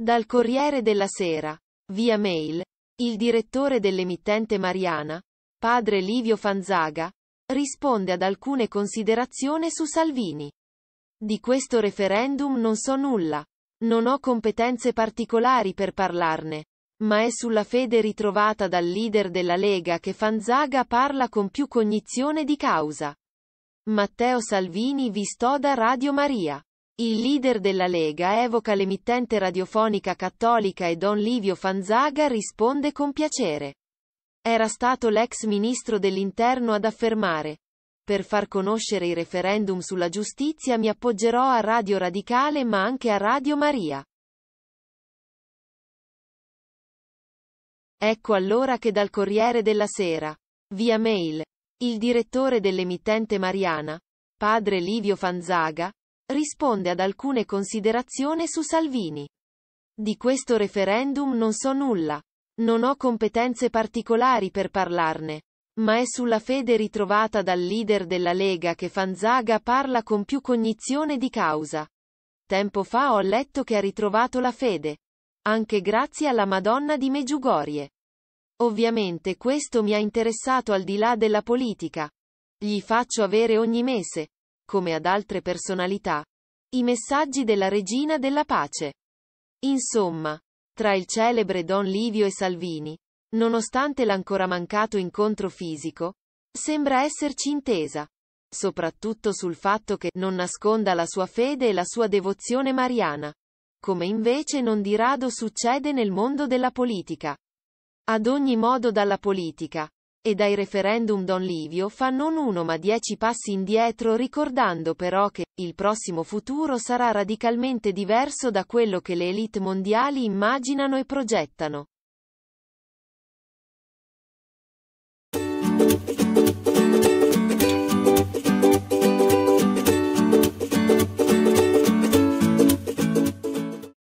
Dal Corriere della Sera. Via mail. Il direttore dell'emittente Mariana, padre Livio Fanzaga, risponde ad alcune considerazioni su Salvini. Di questo referendum non so nulla. Non ho competenze particolari per parlarne. Ma è sulla fede ritrovata dal leader della Lega che Fanzaga parla con più cognizione di causa. Matteo Salvini visto da Radio Maria. Il leader della Lega evoca l'emittente radiofonica cattolica e Don Livio Fanzaga risponde con piacere. Era stato l'ex ministro dell'interno ad affermare. Per far conoscere i referendum sulla giustizia mi appoggerò a Radio Radicale ma anche a Radio Maria. Ecco allora che dal Corriere della Sera. Via mail. Il direttore dell'emittente Mariana, padre Livio Fanzaga, risponde ad alcune considerazioni su Salvini. Di questo referendum non so nulla. Non ho competenze particolari per parlarne. Ma è sulla fede ritrovata dal leader della Lega che Fanzaga parla con più cognizione di causa. Tempo fa ho letto che ha ritrovato la fede. Anche grazie alla Madonna di Meggiugorie. Ovviamente questo mi ha interessato al di là della politica. Gli faccio avere ogni mese, come ad altre personalità, i messaggi della regina della pace. Insomma, tra il celebre Don Livio e Salvini, nonostante l'ancora mancato incontro fisico, sembra esserci intesa. Soprattutto sul fatto che non nasconda la sua fede e la sua devozione mariana. Come invece non di rado succede nel mondo della politica. Ad ogni modo dalla politica, e dai referendum Don Livio fa non uno ma dieci passi indietro ricordando però che, il prossimo futuro sarà radicalmente diverso da quello che le elite mondiali immaginano e progettano.